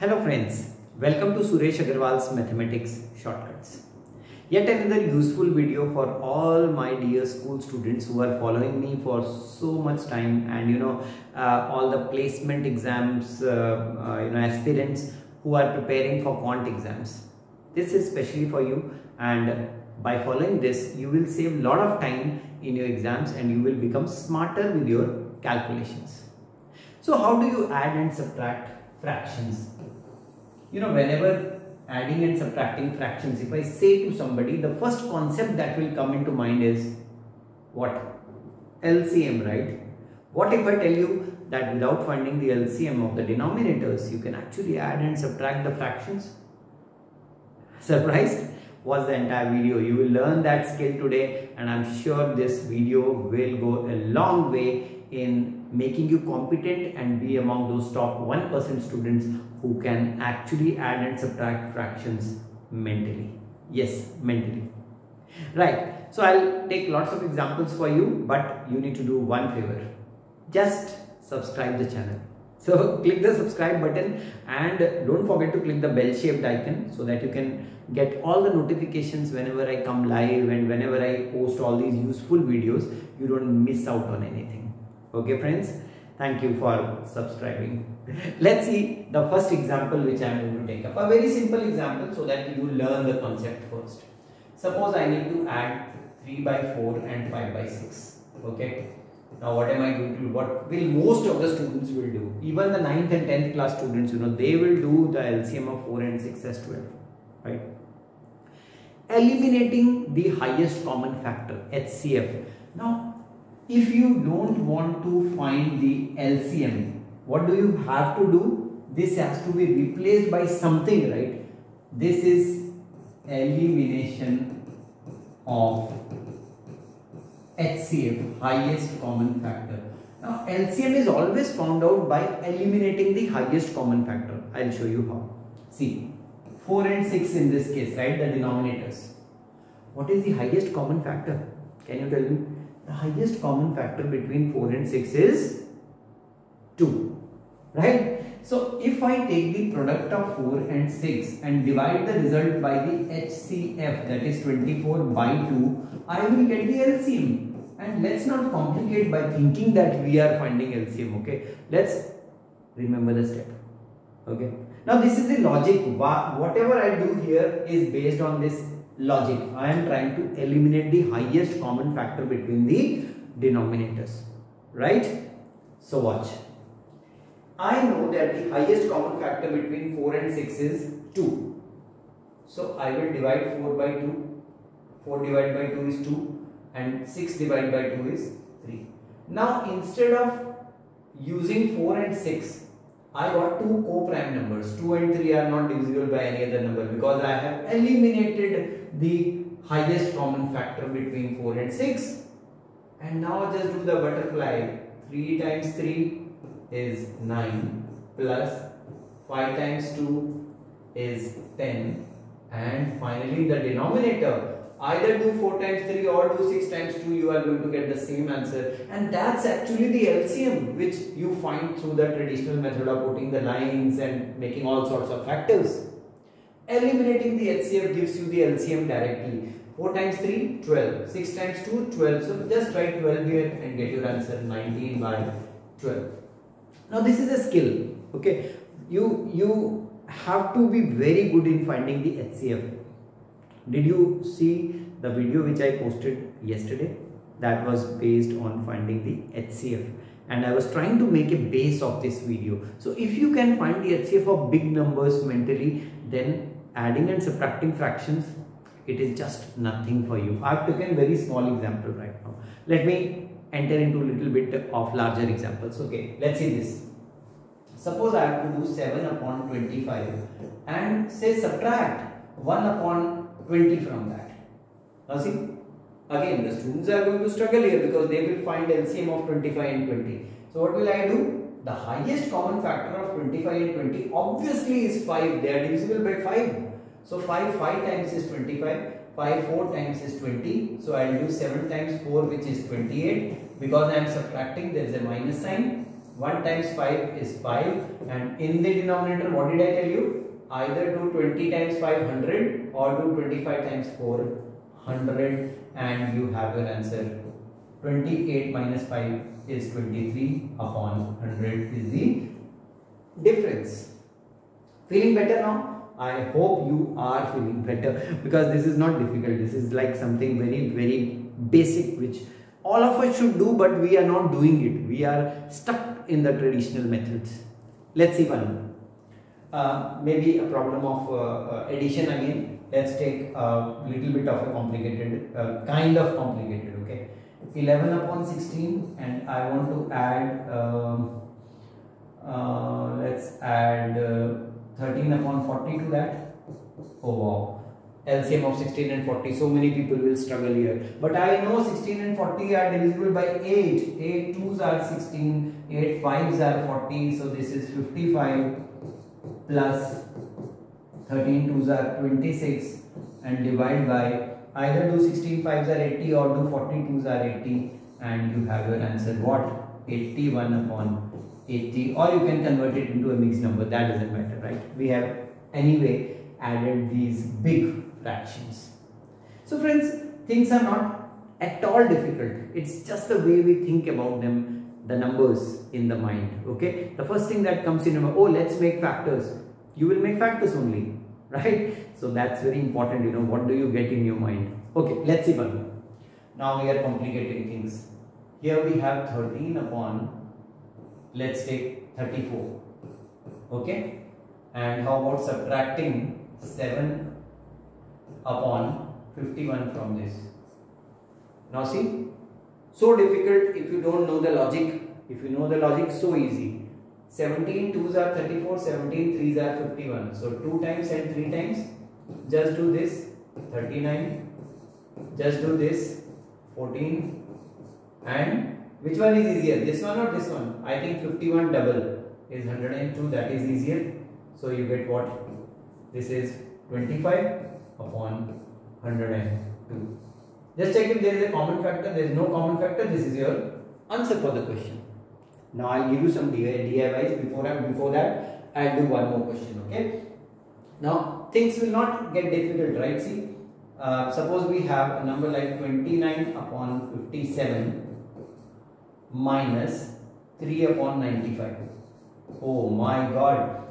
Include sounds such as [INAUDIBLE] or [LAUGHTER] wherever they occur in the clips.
Hello friends, welcome to Suresh Aggarwal's Mathematics Shortcuts. Yet another useful video for all my dear school students who are following me for so much time and you know uh, all the placement exams, uh, uh, you know aspirants who are preparing for quant exams. This is specially for you and by following this you will save a lot of time in your exams and you will become smarter with your calculations. So how do you add and subtract fractions? You know whenever adding and subtracting fractions if I say to somebody the first concept that will come into mind is what? LCM right? What if I tell you that without finding the LCM of the denominators you can actually add and subtract the fractions? Surprised? Was the entire video. You will learn that skill today and I'm sure this video will go a long way in making you competent and be among those top 1% students who can actually add and subtract fractions mentally. Yes, mentally. Right. So I'll take lots of examples for you, but you need to do one favor. Just subscribe the channel. So [LAUGHS] click the subscribe button and don't forget to click the bell shaped icon so that you can get all the notifications whenever I come live and whenever I post all these useful videos. You don't miss out on anything. Okay friends, thank you for subscribing. [LAUGHS] Let's see the first example which I am going to take up. A very simple example so that you learn the concept first. Suppose I need to add 3 by 4 and 5 by 6. Okay. Now what am I going to do? What will most of the students will do? Even the 9th and 10th class students, you know, they will do the LCM of 4 and 6 as 12. Right. Eliminating the highest common factor, HCF. Now, if you don't want to find the LCM, what do you have to do? This has to be replaced by something, right? This is elimination of HCF, highest common factor. Now, LCM is always found out by eliminating the highest common factor. I'll show you how. See, 4 and 6 in this case, right? The denominators. What is the highest common factor? Can you tell me? The highest common factor between 4 and 6 is 2, right? So, if I take the product of 4 and 6 and divide the result by the HCF that is 24 by 2, I will get the LCM and let's not complicate by thinking that we are finding LCM okay? Let's remember the step okay? Now this is the logic. Whatever I do here is based on this logic. I am trying to eliminate the highest common factor between the denominators right? So watch. I know that the highest common factor between 4 and 6 is 2 so I will divide 4 by 2 4 divided by 2 is 2 and 6 divided by 2 is 3. Now instead of using 4 and 6, I got two co-prime numbers. 2 and 3 are not divisible by any other number because I have eliminated the highest common factor between 4 and 6. And now just do the butterfly. 3 times 3 is 9 plus 5 times 2 is 10 and finally the denominator either do 4 times 3 or do 6 times 2 you are going to get the same answer. And that's actually the LCM which you find through the traditional method of putting the lines and making all sorts of factors. Eliminating the HCF gives you the LCM directly. 4 times 3 12 6 times 2 12 so just write 12 here and get your answer 19 by 12 now this is a skill okay? You you have to be very good in finding the HCF did you see the video which I posted yesterday? That was based on finding the HCF and I was trying to make a base of this video. So if you can find the HCF of big numbers mentally then adding and subtracting fractions it is just nothing for you. I have taken very small example right now. Let me enter into a little bit of larger examples. Okay let's see this. Suppose I have to do 7 upon 25 and say subtract 1 upon 20 from that. Now see, again the students are going to struggle here because they will find LCM of 25 and 20. So what will I do? The highest common factor of 25 and 20 obviously is 5. They are divisible by 5. So 5, 5 times is 25. 5, 4 times is 20. So I will do 7 times 4 which is 28. Because I am subtracting there is a minus sign. 1 times 5 is 5 and in the denominator what did I tell you? Either do 20 times 500 or do 25 times 400 and you have your answer 28 minus 5 is 23 upon 100 is the difference. Feeling better now? I hope you are feeling better because this is not difficult. This is like something very, very basic which all of us should do but we are not doing it. We are stuck in the traditional methods. Let's see one. Uh, maybe a problem of uh, uh, addition again. Let's take a little bit of a complicated, uh, kind of complicated, okay. 11 upon 16 and I want to add, um, uh, let's add uh, 13 upon 40 to that. Oh wow. LCM of 16 and 40. So many people will struggle here. But I know 16 and 40 are divisible by 8. 8 2s are 16. 8 5s are 40. So this is 55 plus 13 2s are 26 and divide by either do 16 5s are 80 or do 40 2s are 80 and you have your answer what? 81 upon 80 or you can convert it into a mixed number. That doesn't matter right? We have anyway added these big fractions. So friends things are not at all difficult. It's just the way we think about them the numbers in the mind okay? The first thing that comes in oh let's make factors you will make factors only [LAUGHS] right? So that's very important you know what do you get in your mind? Okay let's see one. Now we are complicating things. Here we have 13 upon let's take 34 okay? And how about subtracting 7 upon 51 from this? Now see so difficult if you don't know the logic. If you know the logic so easy 17 2s are 34 17 3s are 51 so 2 times and 3 times just do this 39 just do this 14 and which one is easier? This one or this one? I think 51 double is 102. That is easier. So you get what? This is 25 upon 102. Just check if there is a common factor. There is no common factor. This is your answer for the question. Now I'll give you some DIYs. Before I, before that, I'll do one more question. Okay. Now things will not get difficult, right? See, uh, suppose we have a number like 29 upon 57 minus 3 upon 95. Oh my god.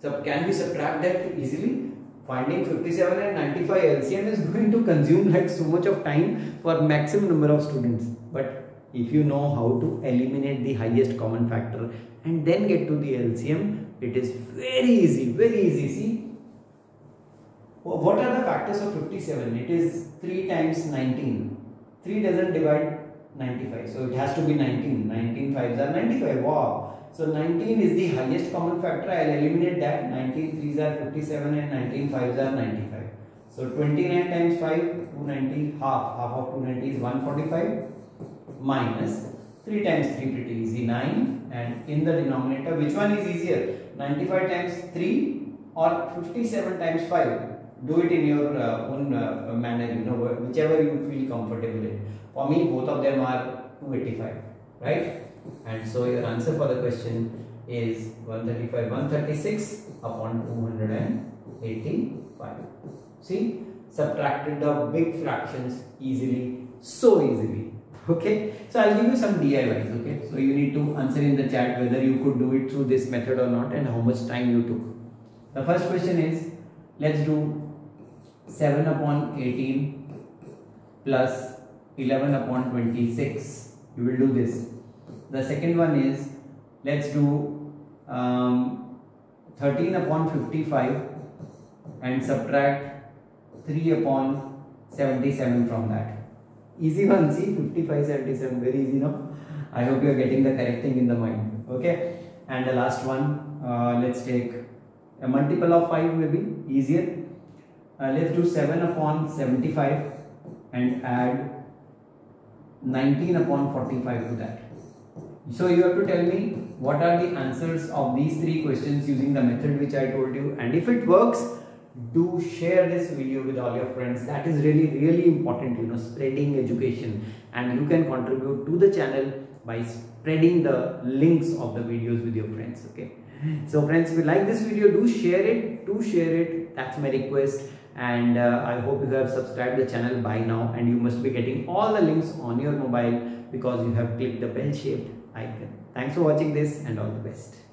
So can we subtract that easily? Finding 57 and 95 LCM is [LAUGHS] going to consume like so much of time for maximum number of students. But if you know how to eliminate the highest common factor and then get to the LCM, it is very easy, very easy. See, what are the factors of 57? It is 3 times 19. 3 doesn't divide 95. So it has to be 19. 19 5s are 95. Wow. So 19 is the highest common factor. I'll eliminate that. 19 3s are 57 and 19 5s are 95. So 29 times 5, 290, half. Half of 290 is 145 minus 3 times 3 pretty easy 9 and in the denominator which one is easier? 95 times 3 or 57 times 5 do it in your uh, own uh, manner you know whichever you feel comfortable in. For me both of them are 285 right? And so your answer for the question is 135 136 upon 285 see? Subtracted the big fractions easily so easily okay? So i'll give you some diys okay? So you need to answer in the chat whether you could do it through this method or not and how much time you took. The first question is let's do 7 upon 18 plus 11 upon 26 you will do this. The second one is let's do um, 13 upon 55 and subtract 3 upon 77 from that easy one see 55 77 very easy now i hope you are getting the correct thing in the mind okay? And the last one uh, let's take a multiple of 5 maybe easier. Uh, let's do 7 upon 75 and add 19 upon 45 to that. So you have to tell me what are the answers of these three questions using the method which I told you and if it works do share this video with all your friends. That is really really important you know spreading education. And you can contribute to the channel by spreading the links of the videos with your friends okay? So friends if you like this video do share it. Do share it. That's my request. And uh, i hope you have subscribed the channel by now and you must be getting all the links on your mobile because you have clicked the bell shaped icon. Thanks for watching this and all the best